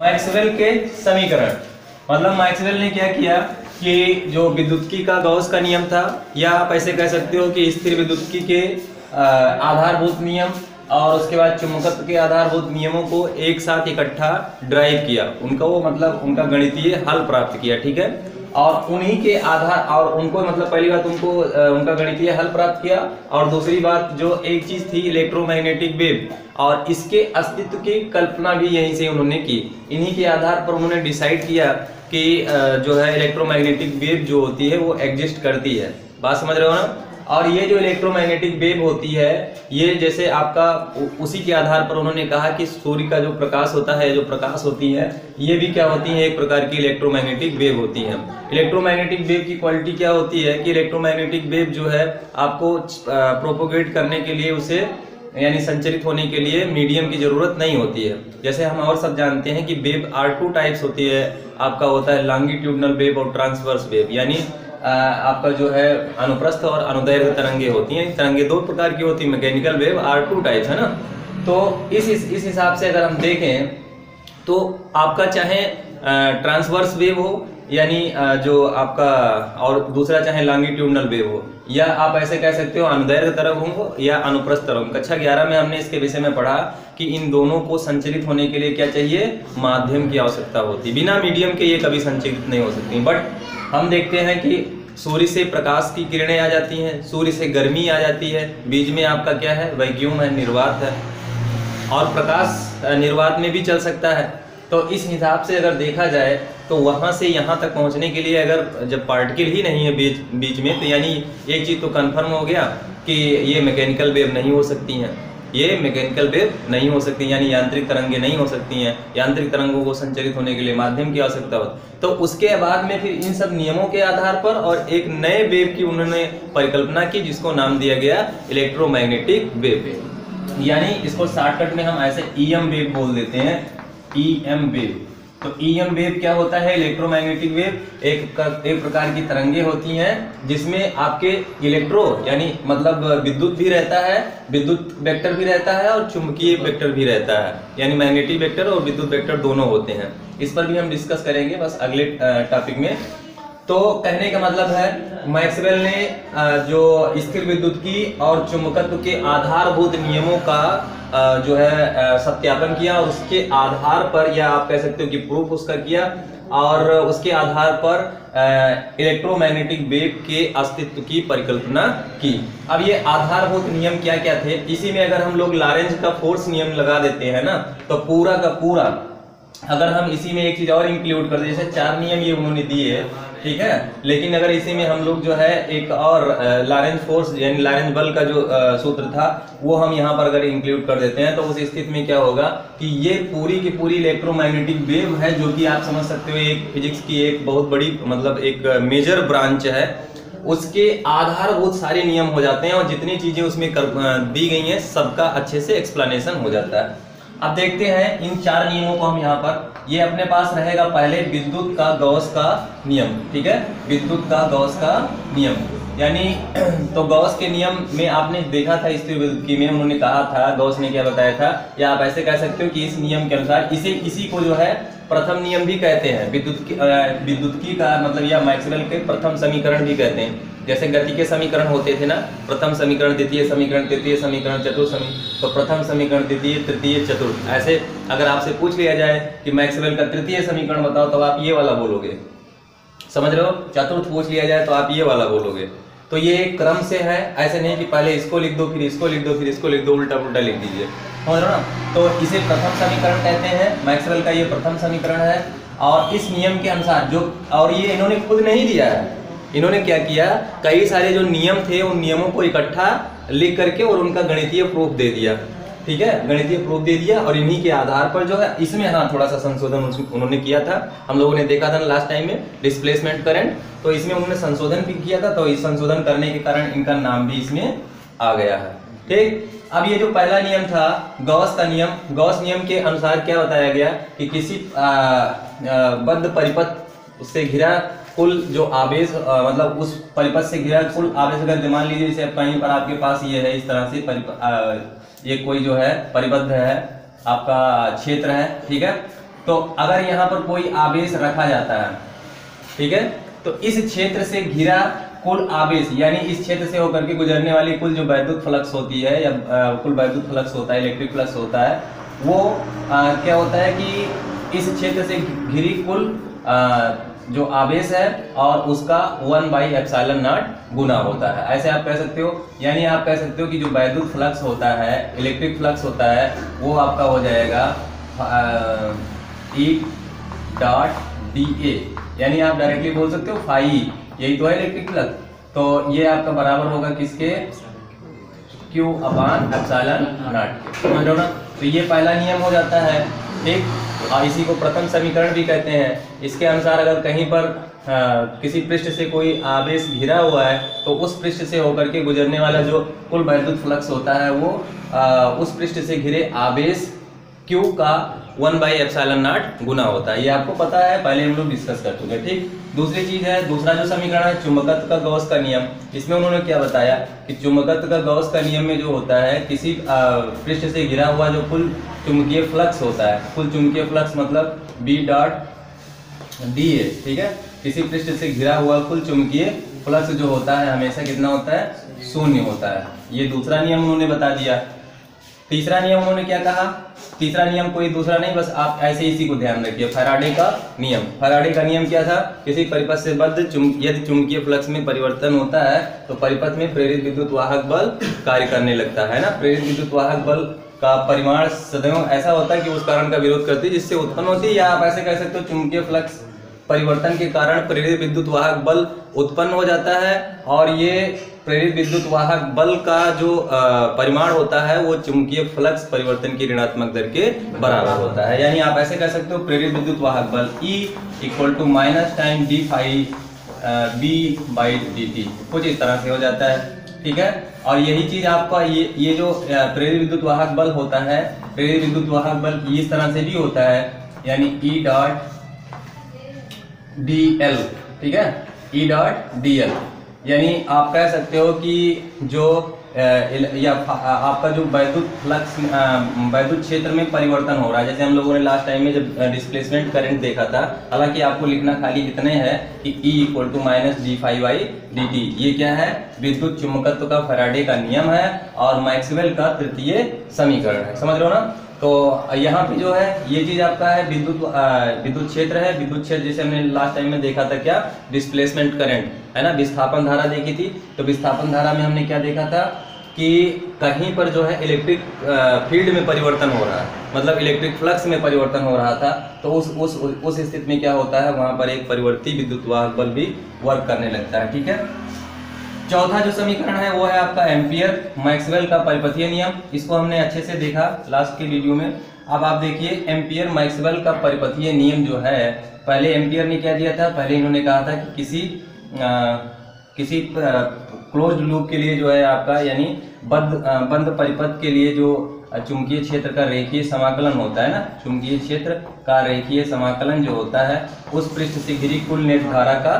Maxwell के समीकरण। मतलब मैक्सवेल ने क्या किया कि जो विद्युतकी का गौस का नियम था, या आप ऐसे कह सकते हो कि स्थिर विद्युतकी के आधारभूत नियम और उसके बाद चुंबकत्व के आधारभूत नियमों को एक साथ इकट्ठा ड्राइव किया। उनका वो मतलब उनका गणितीय हल प्राप्त किया, ठीक है? और उन्हीं के आधार और उनको मतलब पहली बार तुमको उनका गणितीय हल प्राप्त किया और दूसरी बात जो एक चीज़ थी इलेक्ट्रोमैग्नेटिक वेव और इसके अस्तित्व की कल्पना भी यहीं से उन्होंने की। इन्हीं के आधार पर उन्होंने डिसाइड किया कि जो है इलेक्ट्रोमैग्नेटिक वेव जो होती है वो एग्जिस्ट करती है। बात समझ रहे हो ना? और ये जो इलेक्ट्रोमैग्नेटिक वेव होती है, ये जैसे आपका उसी के आधार पर उन्होंने कहा कि सूर्य का जो प्रकाश होता है, जो प्रकाश होती है, ये भी क्या होती है, एक प्रकार की इलेक्ट्रोमैग्नेटिक वेव होती है। इलेक्ट्रोमैग्नेटिक वेव की क्वालिटी क्या होती है कि इलेक्ट्रोमैग्नेटिक वेव जो है, आपको प्रोपोगेट करने के लिए उसे, यानी संचरित होने के लिए मीडियम की ज़रूरत नहीं होती है। जैसे हम और सब जानते हैं कि वेव आर टू टाइप्स होती है, आपका होता है लॉन्गिट्यूडनल वेब और ट्रांसवर्स वेब यानी आपका जो है अनुप्रस्थ और अनुदैर्घ तरंगे होती हैं। तरंगे दो प्रकार की होती है mechanical wave are two types है ना? तो इस इस, हिसाब से अगर हम देखें तो आपका चाहे ट्रांसवर्स वेव हो यानी जो आपका और दूसरा चाहे लॉन्गिट्यूडनल वेव हो या आप ऐसे कह सकते हो अनुदैर्घ तरंग हो या अनुप्रस्थ तरंग कक्षा ग्यारह में हमने इसके विषय में पढ़ा कि इन दोनों को संचरित होने के लिए क्या चाहिए? माध्यम की आवश्यकता होती। बिना मीडियम के ये कभी संचरित नहीं हो सकती। बट हम देखते हैं कि सूर्य से प्रकाश की किरणें आ जाती हैं, सूर्य से गर्मी आ जाती है। बीच में आपका क्या है? वैक्यूम है, निर्वात है। और प्रकाश निर्वात में भी चल सकता है। तो इस हिसाब से अगर देखा जाए तो वहाँ से यहाँ तक पहुँचने के लिए अगर, जब पार्टिकल ही नहीं है बीच बीच में तो यानी एक चीज़ तो कंफर्म हो गया कि ये मैकेनिकल वेव नहीं हो सकती हैं। ये मैकेनिकल वेव नहीं हो सकती, यानी यांत्रिक तरंगे नहीं हो सकती हैं। यांत्रिक तरंगों को संचरित होने के लिए माध्यम की आवश्यकता होती तो उसके बाद में फिर इन सब नियमों के आधार पर और एक नए वेव की उन्होंने परिकल्पना की, जिसको नाम दिया गया इलेक्ट्रोमैग्नेटिक वेव यानी इसको शॉर्टकट में हम ऐसे ई एम वेव बोल देते हैं। ई एम वेव तो ईएम वेव क्या होता है? इलेक्ट्रोमैग्नेटिक वेव एक एक प्रकार की तरंगे होती हैं, जिसमें आपके इलेक्ट्रो यानी मतलब विद्युत भी रहता है, विद्युत वेक्टर भी रहता है और चुंबकीय वेक्टर भी रहता है। यानी मैग्नेटिक वेक्टर और विद्युत वेक्टर दोनों होते हैं। इस पर भी हम डिस्कस करेंगे बस अगले टॉपिक में। तो कहने का मतलब है मैक्सवेल ने जो स्थिर विद्युत की और चुंबकत्व के आधारभूत नियमों का जो है सत्यापन किया और उसके आधार पर, या आप कह सकते हो कि प्रूफ उसका किया और उसके आधार पर इलेक्ट्रोमैग्नेटिक वेव के अस्तित्व की परिकल्पना की। अब ये आधारभूत नियम क्या क्या थे? इसी में अगर हम लोग लारेंज का फोर्स नियम लगा देते हैं ना तो पूरा का पूरा, अगर हम इसी में एक चीज़ और इंक्लूड कर दें, जैसे चार नियम ये उन्होंने दिए हैं ठीक है? लेकिन अगर इसी में हम लोग जो है एक और लारेंज फोर्स यानी लारेंज बल का जो सूत्र था वो हम यहाँ पर अगर इंक्लूड कर देते हैं तो उस स्थिति में क्या होगा कि ये पूरी की पूरी इलेक्ट्रोमैग्नेटिक वेव है जो कि आप समझ सकते हो एक फिजिक्स की एक बहुत बड़ी मतलब एक मेजर ब्रांच है। उसके आधारभूत सारे नियम हो जाते हैं और जितनी चीज़ें उसमें कर, दी गई हैं सबका अच्छे से एक्सप्लेनेशन हो जाता है। अब देखते हैं इन चार नियमों को हम यहाँ पर। ये अपने पास रहेगा पहले विद्युत का गौस का नियम ठीक है? विद्युत का गौस का नियम। यानी तो गौस के नियम में आपने देखा था विद्युत में उन्होंने कहा था गौस ने क्या बताया था? या आप ऐसे कह सकते हो कि इस नियम के अनुसार इसे इसी को जो है प्रथम नियम भी कहते हैं। विद्युत की अ, विद्युतकी का मतलब या मैक्सवेल के प्रथम समीकरण भी कहते हैं। जैसे गति के समीकरण होते थे ना, प्रथम समीकरण, द्वितीय समीकरण, तृतीय समीकरण, चतुर्थ समीकरण तो प्रथम समीकरण, द्वितीय, तृतीय, चतुर्थ। ऐसे अगर आपसे पूछ लिया जाए कि मैक्सवेल का तृतीय समीकरण बताओ तो आप ये वाला बोलोगे। समझ हो? चतुर्थ पूछ लिया जाए तो आप ये वाला बोलोगे। तो ये क्रम से है, ऐसे नहीं कि पहले इसको लिख दो, फिर इसको लिख दो, फिर इसको लिख दो उल्टा उल्टा लिख दीजिए। समझ हो ना? तो इसे प्रथम समीकरण कहते हैं, मैक्सवेल का ये प्रथम समीकरण है, और इस नियम के अनुसार जो, और ये इन्होंने खुद नहीं दिया है। इन्होंने क्या किया? कई सारे जो नियम थे, उन नियमों को इकट्ठा लिख करके और उनका गणितीय प्रूफ दे दिया। ठीक है? गणितीय प्रूफ दे दिया और इन्हीं के आधार पर जो है, इसमें हाँ थोड़ा सा संशोधन उन्होंने किया था। हम लोगों ने देखा था लास्ट टाइम में डिस्प्लेसमेंट करंट तो इसमें उन्होंने संशोधन भी किया था तो इस संशोधन करने के कारण इनका नाम भी इसमें आ गया है। ठीक? अब ये जो पहला नियम था, गौस का नियम, गौस नियम के अनुसार क्या बताया गया कि किसी बद्ध परिपथ से घिरा कुल जो आवेश मतलब उस परिपथ से घिरा कुल आवेश अगर मान लीजिए जैसे कहीं पर आपके पास ये है इस तरह से ये कोई जो है परिबद्ध है आपका क्षेत्र है ठीक है? तो अगर यहाँ पर कोई आवेश रखा जाता है ठीक है? तो इस क्षेत्र से घिरा कुल आवेश यानी इस क्षेत्र से होकर के गुजरने वाली कुल जो वैद्युत फ्लक्स होती है या कुल वैद्युत फ्लक्स होता है इलेक्ट्रिक फ्लक्स होता है वो आ, क्या होता है कि इस क्षेत्र से घिरी कुल जो आवेश है और उसका वन बाई एप्साइलन नॉट गुना होता है। ऐसे आप कह सकते हो, यानी आप कह सकते हो कि जो वैद्युत फ्लक्स होता है, इलेक्ट्रिक फ्लक्स होता है, वो आपका हो जाएगा ई डॉट डी ए यानी आप डायरेक्टली बोल सकते हो फाई यही तो है इलेक्ट्रिक फ्लक्स। तो ये आपका बराबर होगा किसके? क्यू अपान एप्सिलॉन नॉट समझ ना तो ये पहला नियम हो जाता है। ठीक? और इसी को प्रथम समीकरण भी कहते हैं। इसके अनुसार अगर कहीं पर आ, किसी पृष्ठ से कोई आवेश घिरा हुआ है तो उस पृष्ठ से होकर के गुजरने वाला जो कुल वैद्युत फ्लक्स होता है वो आ, उस पृष्ठ से घिरे आवेश क्यू का वन बाई एप्सिलॉन नॉट गुना होता है। ये आपको पता है, पहले हम लोग डिस्कस कर चुके ठीक? दूसरी चीज़ है, दूसरा जो समीकरण है, चुंबकत्व का गौस का नियम। इसमें उन्होंने क्या बताया कि चुंबकत्व का गौस का नियम में जो होता है, किसी पृष्ठ से घिरा हुआ जो कुल चुंबकीय फ्लक्स होता है, कुल चुंबकीय फ्लक्स मतलब बी डॉट डी ए ठीक है? किसी पृष्ठ से घिरा हुआ कुल चुंबकीय फ्लक्स जो होता है, हमेशा कितना होता है? शून्य होता है। ये दूसरा नियम उन्होंने बता दिया। तीसरा नियम उन्होंने क्या कहा? तीसरा नियम कोई दूसरा नहीं, बस आप ऐसे इसी को ध्यान रखिए। फराडे का नियम। फराडे का नियम क्या था? किसी परिपथ से बद्ध यदि चुंबकीय फ्लक्स में परिवर्तन होता है तो परिपथ में प्रेरित विद्युत वाहक बल कार्य करने लगता है ना? प्रेरित विद्युत वाहक बल का परिमाण सदैव ऐसा होता है कि उस कारण का विरोध करती है, जिससे उत्पन्न होती है, या आप ऐसे कह सकते हो, चुंबकीय फ्लक्स परिवर्तन के कारण प्रेरित विद्युत वाहक बल उत्पन्न हो जाता है, और ये प्रेरित विद्युत वाहक बल का जो परिमाण होता है, वो चुंबकीय फ्लक्स परिवर्तन की ऋणात्मक दर के बराबर होता है। यानी आप ऐसे कह सकते हो, प्रेरित विद्युत वाहक बल E equal to minus time D five B by D T कुछ इस तरह से हो जाता है, ठीक है? और यही चीज़ आपका, ये ये जो प्रेरित विद्युत वाहक बल होता है, प्रेरित विद्युत वाहक बल इस तरह से भी होता है, यानी ई डॉट डी एल ठीक है? ई डॉट डी एल यानी आप कह सकते हो कि जो या आपका जो वैद्युत फ्लक्स वैद्युत क्षेत्र में परिवर्तन हो रहा है, जैसे हम लोगों ने लास्ट टाइम में जब डिस्प्लेसमेंट करंट देखा था, हालाँकि आपको लिखना खाली इतने हैं कि E equal to minus G five I D T ये क्या है? विद्युत चुंबकत्व का फराडे का नियम है और मैक्सवेल का तृतीय समीकरण है। समझ रहे हो ना? तो यहाँ पे जो है, ये चीज़ आपका है, विद्युत विद्युत क्षेत्र है। विद्युत क्षेत्र जैसे हमने लास्ट टाइम में देखा था क्या? डिस्प्लेसमेंट करंट है ना? विस्थापन धारा देखी थी। तो विस्थापन धारा में हमने क्या देखा था? कि कहीं पर जो है इलेक्ट्रिक फ़ील्ड में परिवर्तन हो रहा है। मतलब इलेक्ट्रिक फ्लक्स में परिवर्तन हो रहा था। तो उस उस उस स्थिति में क्या होता है? वहाँ पर एक परिवर्ती विद्युत वाहक बल भी वर्क करने लगता है, ठीक है? चौथा जो समीकरण है वो है आपका एम्पियर मैक्सवेल का परिपथीय नियम। इसको हमने अच्छे से देखा लास्ट के वीडियो में। अब आप देखिए एम्पियर मैक्सवेल का परिपथीय नियम जो है पहले एम्पियर ने क्या दिया था? पहले इन्होंने कहा था कि किसी आ, किसी क्लोज लूप के लिए जो है आपका यानी बंद बंद परिपथ के लिए जो चुंबकीय क्षेत्र का रेखीय समाकलन होता है ना चुंबकीय क्षेत्र का रेखीय समाकलन जो होता है उस पृष्ठ से घिरी कुल नेट धारा का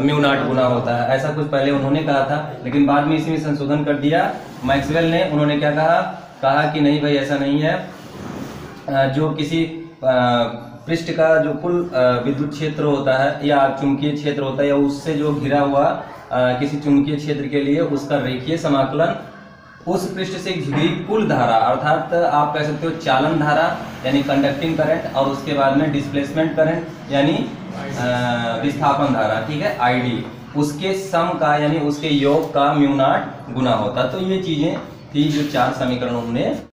म्यू गुना होता है। ऐसा कुछ पहले उन्होंने कहा था, लेकिन बाद में इसी में संशोधन कर दिया। मैक्सवेल ने, उन्होंने क्या कहा? कहा कि नहीं भाई, ऐसा नहीं है। जो किसी पृष्ठ का जो कुल विद्युत क्षेत्र होता है, या चुंबकीय क्षेत्र होता है, या उससे जो घिरा हुआ किसी चुंबकीय क्षेत्र के लिए उसका रेखीय समाकलन उस पृष्ठ से घिरी कुल धारा, अर्थात आप कह सकते हो चालन धारा, यानी कंडक्टिंग करंट और उसके बाद में डिस्प्लेसमेंट करंट यानी विस्थापन धारा, ठीक है आईडी उसके सम का, यानी उसके योग का म्यूनाट गुना होता। तो ये चीज़ें थी जो चार समीकरण उन्होंने